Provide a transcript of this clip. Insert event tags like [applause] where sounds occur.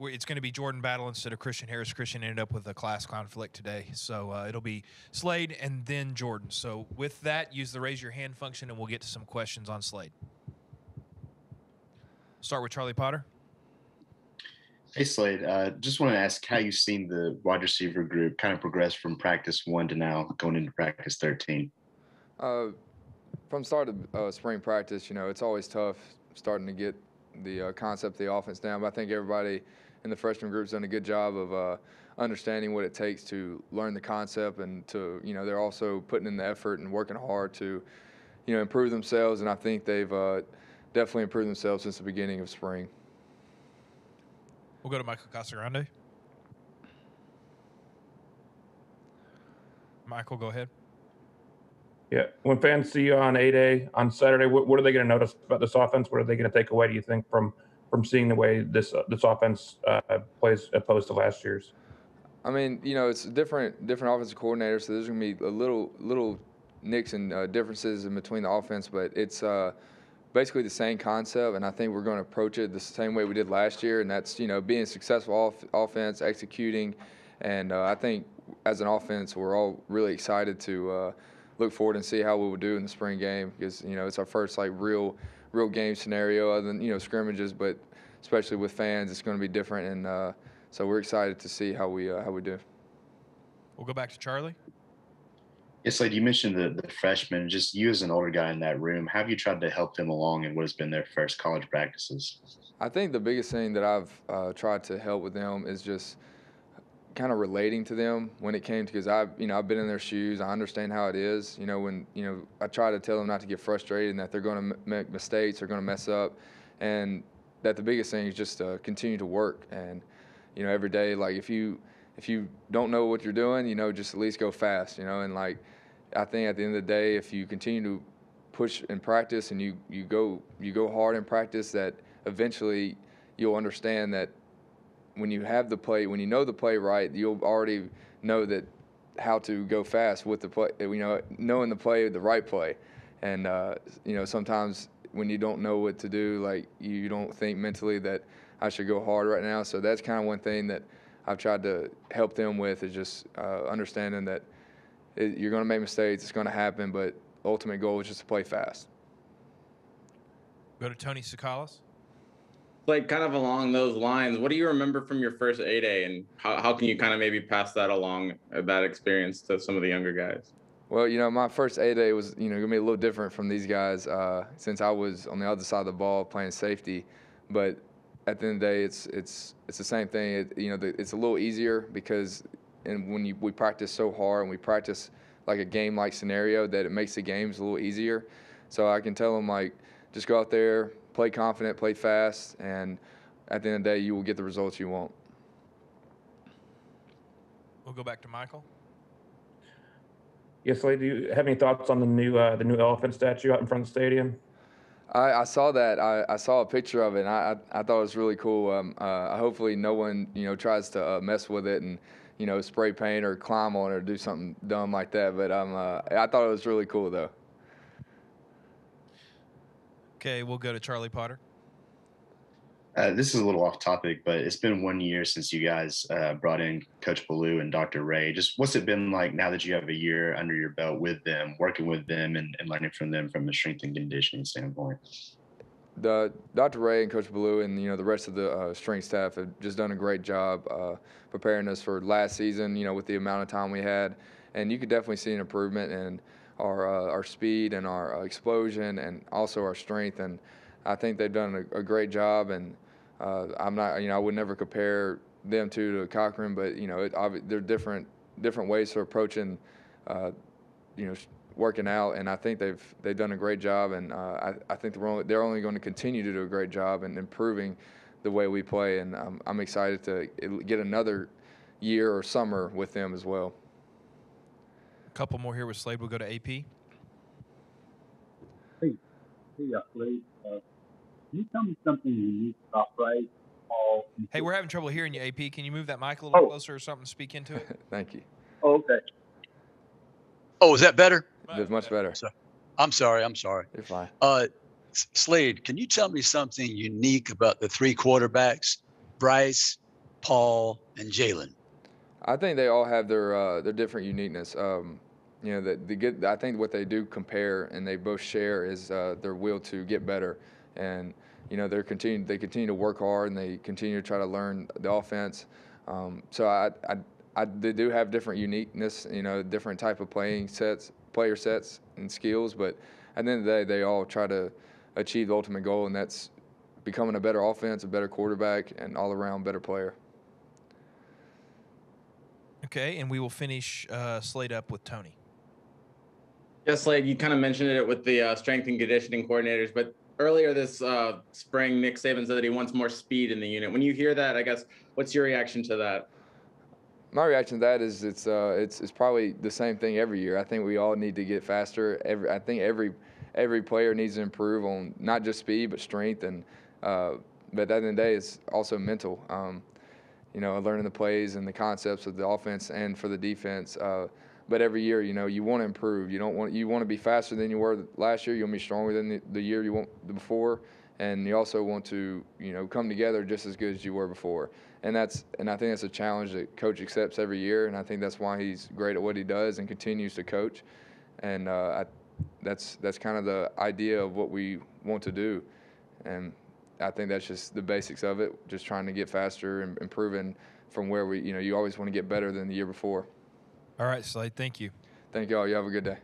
it's going to be Jordan Battle instead of Christian Harris. Christian ended up with a class conflict today, so uh, it'll be Slade and then Jordan. So with that, use the raise your hand function, and we'll get to some questions on Slade. Start with Charlie Potter. Hey Slade, uh, just want to ask how you've seen the wide receiver group kind of progress from practice one to now going into practice 13. Uh, from start of uh, spring practice, you know, it's always tough starting to get the uh, concept of the offense down. But I think everybody in the freshman group's done a good job of uh, understanding what it takes to learn the concept, and to you know, they're also putting in the effort and working hard to, you know, improve themselves. And I think they've uh, definitely improved themselves since the beginning of spring. We'll go to Michael Casagrande. Michael, go ahead. Yeah. When fans see you on 8A on Saturday, what, what are they going to notice about this offense? What are they going to take away, do you think, from from seeing the way this uh, this offense uh, plays opposed to last year's? I mean, you know, it's different different offensive coordinators, so there's going to be a little little nicks and uh, differences in between the offense, but it's uh, basically the same concept, and I think we're going to approach it the same way we did last year, and that's you know being successful off- offense, executing, and uh, I think as an offense we're all really excited to uh, look forward and see how we will do in the spring game because you know it's our first like real real game scenario other than you know scrimmages, but especially with fans, it's going to be different, and uh, so we're excited to see how we uh, how we do. We'll go back to Charlie. It's like you mentioned the, the freshmen, just you as an older guy in that room, have you tried to help them along in what has been their first college practices? I think the biggest thing that I've uh, tried to help with them is just kind of relating to them when it came to because I've you know I've been in their shoes. I understand how it is. You know when you know I try to tell them not to get frustrated and that they're going to make mistakes, they're going to mess up, and that the biggest thing is just to continue to work and you know every day like if you if you don't know what you're doing, you know just at least go fast. You know and like I think at the end of the day, if you continue to push and practice and you, you go you go hard in practice, that eventually you'll understand that when you have the play, when you know the play right, you'll already know that how to go fast with the play. You know, knowing the play, the right play, and uh, you know sometimes when you don't know what to do, like you don't think mentally that I should go hard right now. So that's kind of one thing that I've tried to help them with is just uh, understanding that it, you're going to make mistakes. It's going to happen, but ultimate goal is just to play fast. Go to Tony Tsoukalas. Like kind of along those lines, what do you remember from your first A day, and how, how can you kind of maybe pass that along uh, that experience to some of the younger guys? Well, you know, my first A day was you know gonna be a little different from these guys uh, since I was on the other side of the ball playing safety, but at the end of the day, it's it's it's the same thing. It, you know, the, it's a little easier because and when you, we practice so hard and we practice like a game like scenario that it makes the games a little easier. So I can tell them like just go out there, play confident, play fast, and at the end of the day, you will get the results you want. We'll go back to Michael. Yes, Slade, do you have any thoughts on the new uh, the new elephant statue out in front of the stadium? I, I saw that. I, I, saw a picture of it. and I, I, I thought it was really cool. Um, uh, hopefully, no one you know tries to uh, mess with it and you know spray paint or climb on it or do something dumb like that. But um, uh, I thought it was really cool though. Okay, we'll go to Charlie Potter. Uh, this is a little off topic, but it's been one year since you guys uh, brought in Coach Ballou and Dr. Rhea. Just what's it been like now that you have a year under your belt with them, working with them, and, and learning from them from a strength and conditioning standpoint? The Dr. Rhea and Coach Ballou and you know the rest of the uh, strength staff have just done a great job uh, preparing us for last season. You know with the amount of time we had, and you could definitely see an improvement in our uh, our speed and our uh, explosion and also our strength. And I think they've done a, a great job. And uh, I'm not you know I would never compare them two to Cochran, but you know it, they're different different ways of approaching uh, you know working out, and I think they've they've done a great job, and uh, I, I think they're only, they're only going to continue to do a great job in improving the way we play, and I'm, I'm excited to get another year or summer with them as well. A couple more here with Slade. We'll go to AP. Hey, hey, uh, Slade. Uh, can you tell me something unique about Bryce Hall? Hey, we're having trouble hearing you, AP. Can you move that mic a little oh. closer or something? Speak into it. [laughs] Thank you. Oh, okay. Oh, is that better? It's much better. So, I'm sorry. I'm sorry. You're fine. Uh, Slade, can you tell me something unique about the three quarterbacks, Bryce, Paul, and Jalen? I think they all have their uh, their different uniqueness. Um, you know, the, the good. I think what they do compare and they both share is uh, their will to get better, and you know they're continue they continue to work hard and they continue to try to learn the offense. Um, so I, I, I they do have different uniqueness. You know, different type of playing sets, player sets, and skills. But at the end of the day, they all try to achieve the ultimate goal, and that's becoming a better offense, a better quarterback, and all around better player. Okay, and we will finish uh, Slade up with Tony. Yes, like you kind of mentioned it with the uh, strength and conditioning coordinators, but earlier this uh, spring, Nick Saban said that he wants more speed in the unit. When you hear that, I guess, what's your reaction to that? My reaction to that is it's uh, it's it's probably the same thing every year. I think we all need to get faster. Every I think every every player needs to improve on not just speed but strength and uh, but at the end of the day, it's also mental. Um, you know, learning the plays and the concepts of the offense and for the defense. Uh, but every year, you know, you want to improve. You don't want you want to be faster than you were last year. You want to be stronger than the, the year you want before, and you also want to you know come together just as good as you were before. And that's and I think that's a challenge that coach accepts every year, and I think that's why he's great at what he does and continues to coach. And uh, I, that's that's kind of the idea of what we want to do, and I think that's just the basics of it. Just trying to get faster and improving from where we you know you always want to get better than the year before. All right, Slade. Thank you. Thank y'all. You have a good day.